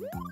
Oh,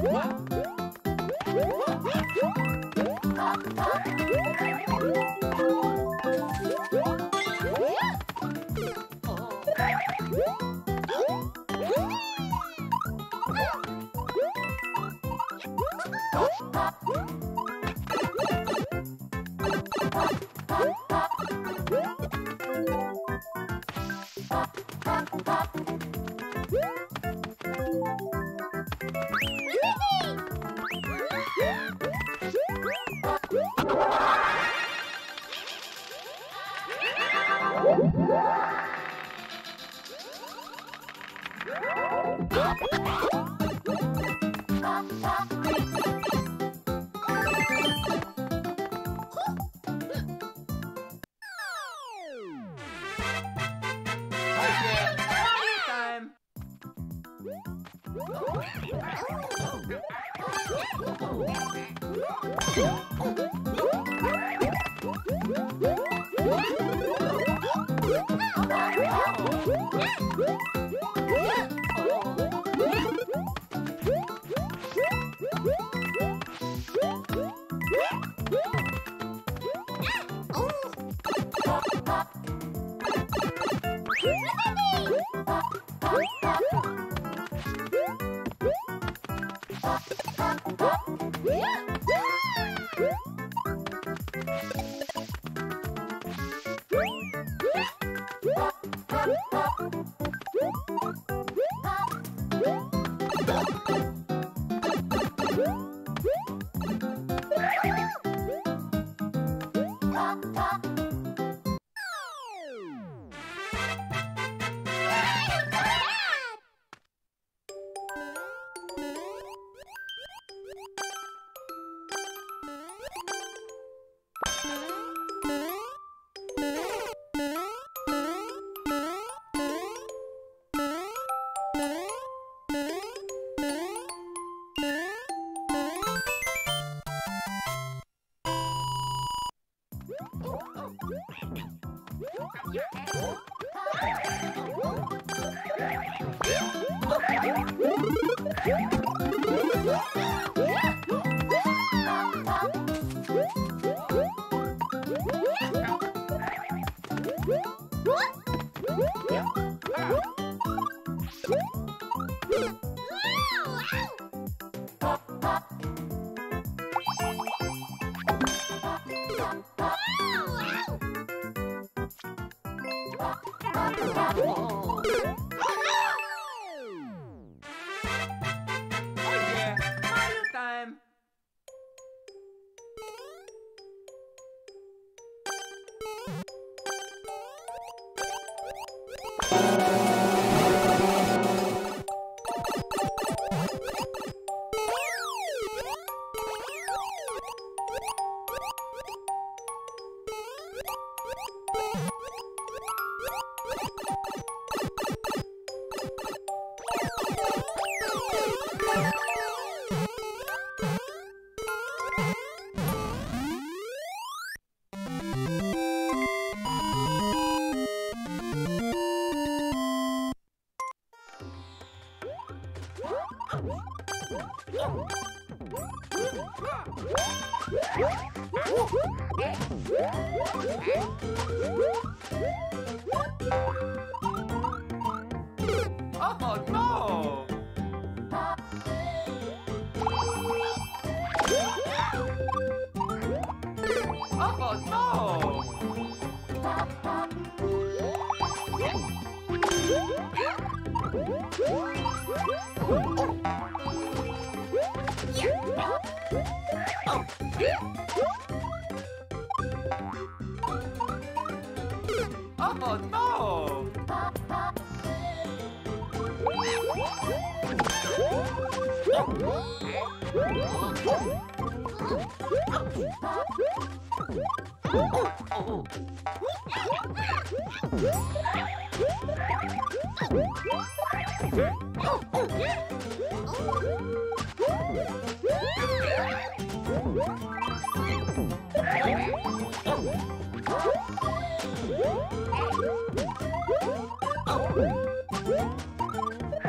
What?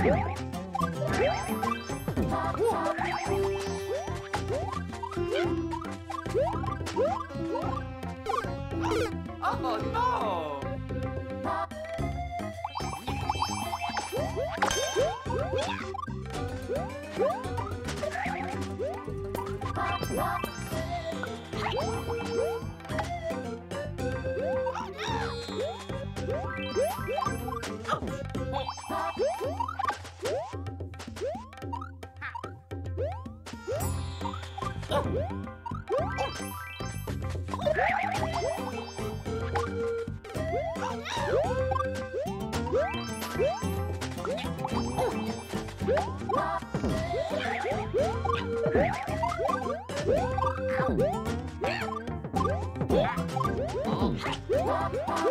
Oh! Oh,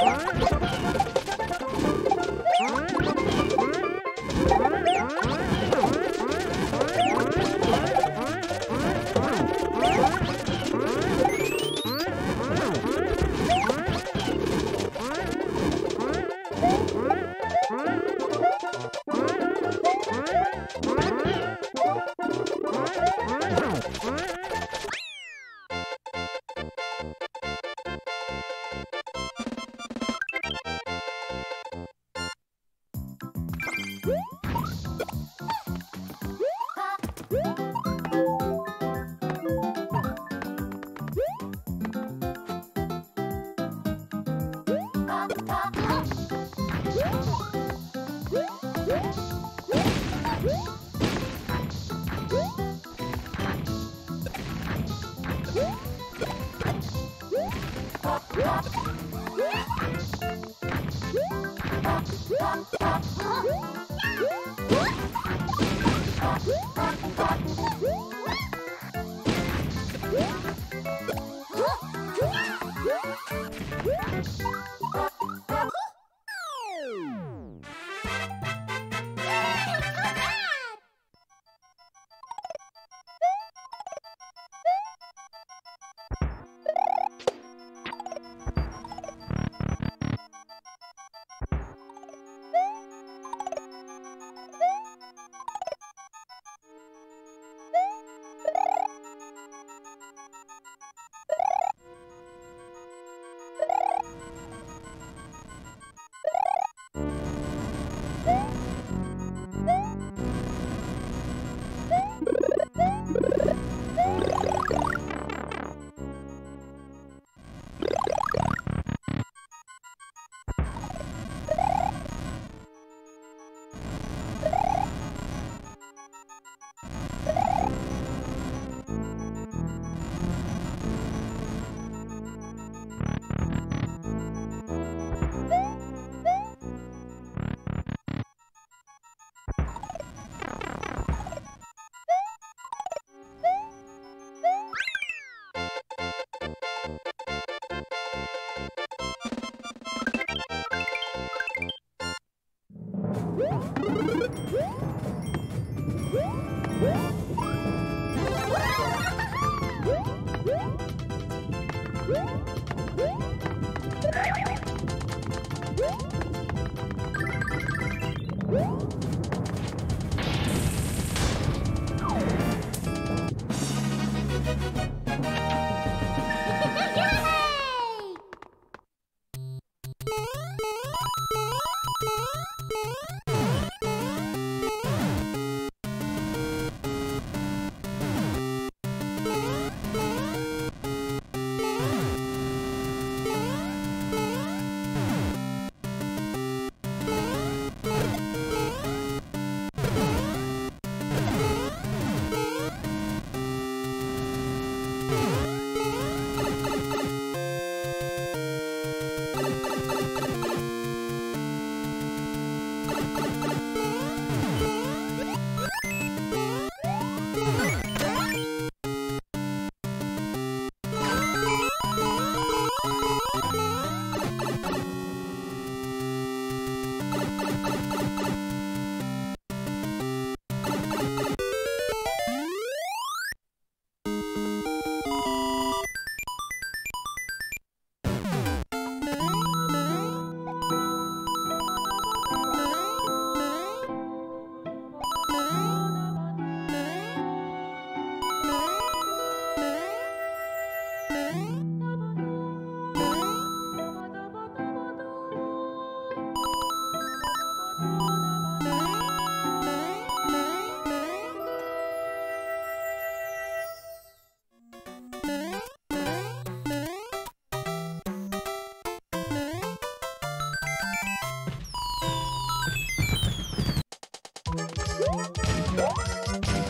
Ah, Whoa!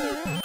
Bye.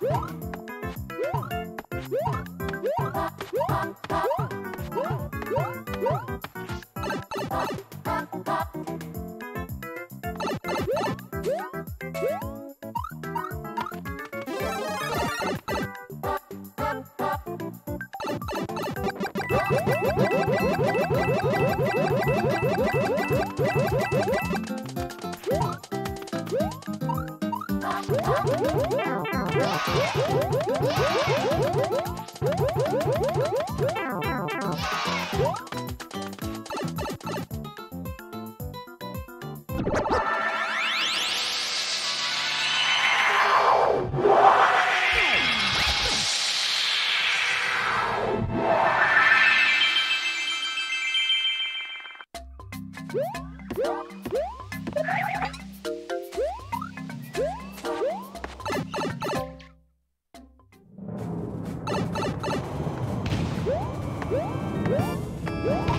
Woo! Woo!